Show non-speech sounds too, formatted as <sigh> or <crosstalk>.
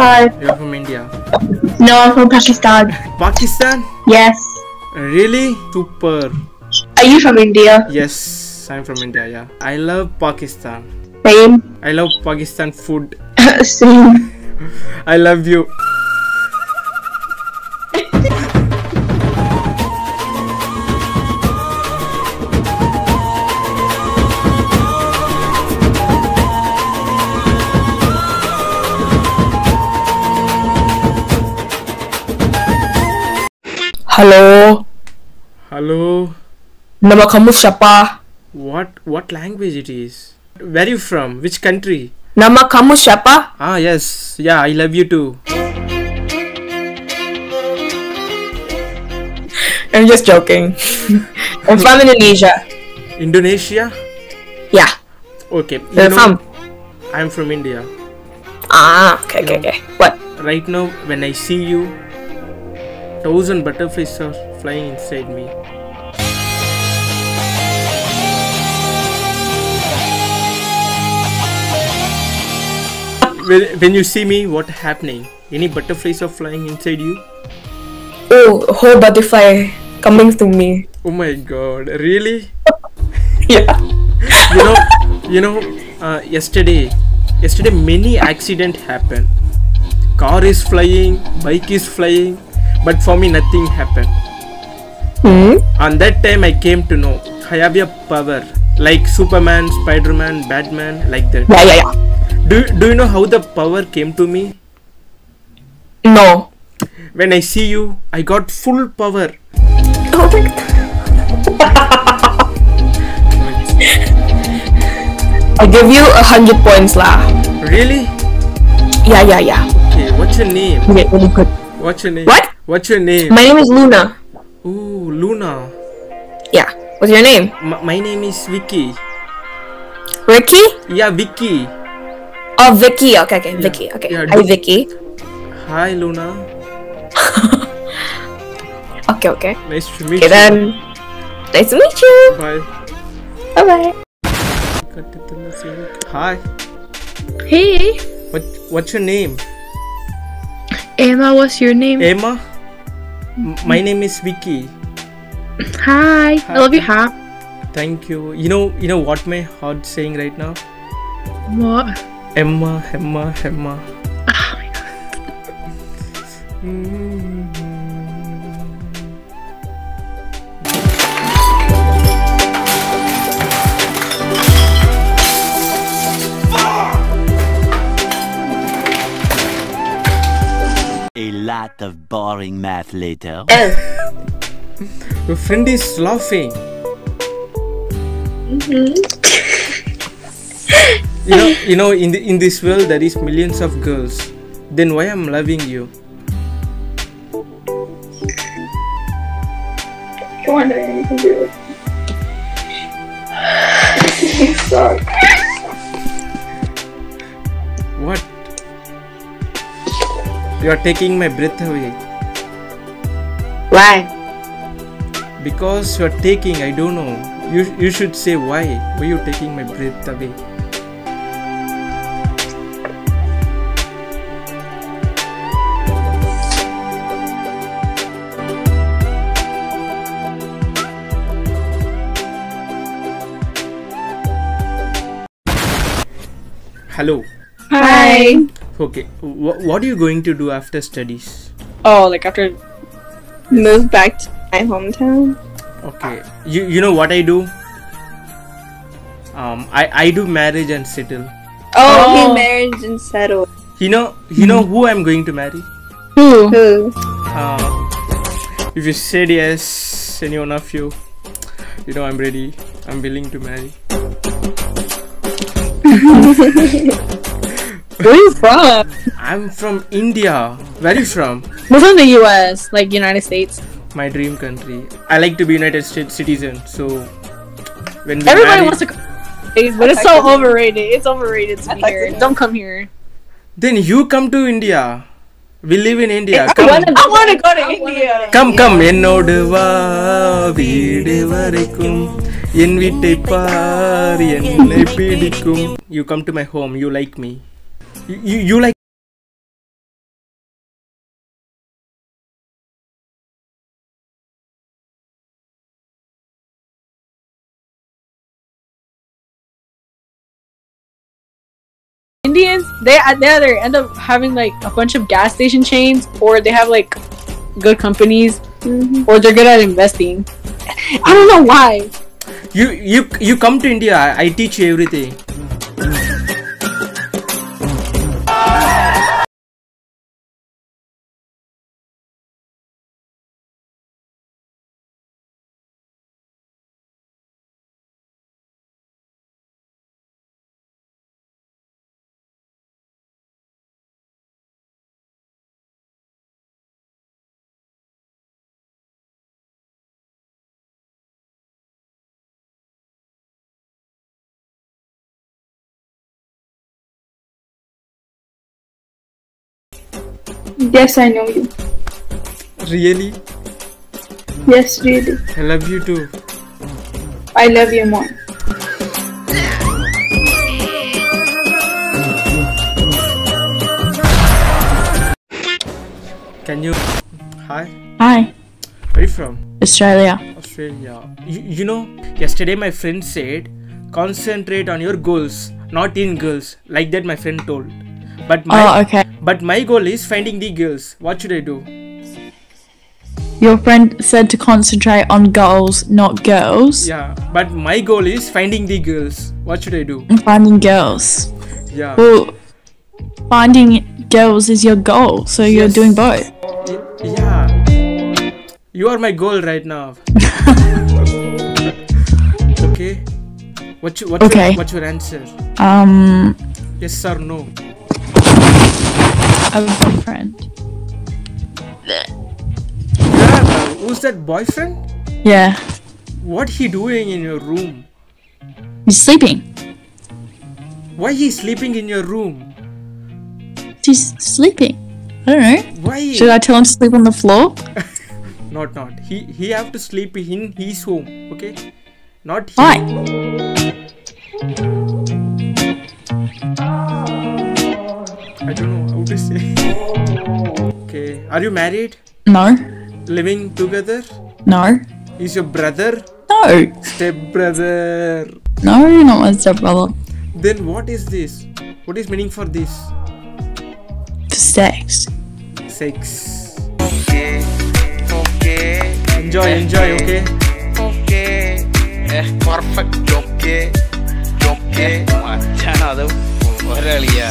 Hi. You're from India. No, I'm from Pakistan. Pakistan? Yes. Really? Super. Are you from India? Yes, I'm from India, yeah. I love Pakistan. Same. I love Pakistan food. <laughs> Same. <laughs> I love you. Hello. nama kamu siapa? What what language it is? Where you from? Which country? Nama kamu siapa? Ah yes, yeah, I love you too. I'm just joking. I'm from Indonesia. Indonesia? Yeah, Okay. you where know, from? I'm from India. Ah, okay, okay, okay. What? Right now, when I see you, thousand butterflies are flying inside me. When, when you see me, what happening? Any butterflies are flying inside you? Oh, whole butterfly coming to me. Oh my god, really? <laughs> Yeah. you know you know uh, yesterday yesterday many accident happened car is flying bike is flying but for me nothing happened Hmm? on that time i came to know i have a power like superman spider-man batman like that Yeah, yeah, yeah. do, do you know how the power came to me No. when i see you i got full power Oh my god. I give you a hundred points lah. really Yeah, yeah, yeah. okay what's your name get really good. what's your name What? What's your name My name is Luna. Ooh, luna Yeah. What's your name? M- my name is vicky Ricky? yeah vicky Oh, Vicky. Okay, okay, Vicky. Okay. Yeah, Hi, Vicky. Hi Luna. <laughs> Okay, okay. Nice to meet Okay, you. then. Nice to meet you. Bye. Bye bye. Hi. Hey, What what's your name? Emma, what's your name? Emma? My name is Vicky. Hi. I love your hat. Thank you. You know you know what my heart saying right now? What? Emma, Emma, Emma. Oh my god. A lot of boring math later. Your friend is laughing. Mm-hmm. you know you know in the, in this world there is millions of girls. Then why I'm loving you? Come on, you can do it. you suck. What? You are taking my breath away. Why? Because you are taking, I don't know. You you should say why. Why you taking my breath away? Hello. Hi. Okay. Wh- what are you going to do after studies? Oh, like after move back to my hometown. Okay. You you know what I do? Um, I I do marriage and settle. Oh, Oh. he married and settle. You know you know who I'm going to marry? Who? Who? Uh, if you said yes, any one of you, you know I'm ready. I'm willing to marry. <laughs> Where are you from? I'm from India. Where are you from? We're from the U.S., like United States. My dream country. I like to be United States citizen. So when we Everybody marry, wants to, come, but it's so overrated. It's overrated to be here. Don't come here. then you come to India. We live in India. I Come, want to go to India. come, come. என்னோடு வா வீடு வரைக்கும் என் வீட்டை பார் என்னை பிடிக்கும் You come to my home. You like me. you, you like Indians, they either end up having like a bunch of gas station chains, or they have like good companies, mm-hmm. or they're good at investing. <laughs> I don't know why. You you you come to India. I teach you everything. Yes, I know you. Really? Yes, really. I love you too. I love you more. Can you? Hi. Hi, Where are you from? Australia. Australia. You, you know, yesterday my friend said, concentrate on your goals, not in girls. Like that, my friend told. But my Oh, okay. but my goal is finding the girls. What should I do? Your friend said to concentrate on goals, not girls. Yeah, but my goal is finding the girls. What should I do? Finding girls. Yeah. Well, finding girls is your goal, so you're doing both. Yeah. You are my goal right now. <laughs> okay. What's your, what's, Okay. your, what's your answer? Um, Yes or no? A boyfriend. Yeah. Who's that boyfriend? Yeah, What he doing in your room? he's sleeping. Why he sleeping in your room? He's sleeping. I don't know. Why? Should I tell him to sleep on the floor? <laughs> Not not. He he have to sleep in his home. Okay. Not here. Why? I don't know to say. okay. Are you married? No, Living together? no, Is your brother? no, Step brother. no, not my stepbrother. Then what is this? What is meaning for this? For sex. Sex. Okay, okay, Enjoy, enjoy, okay? okay. Eh, perfect. Okay, okay. മച്ചാണ് അത് ഒരളിയാ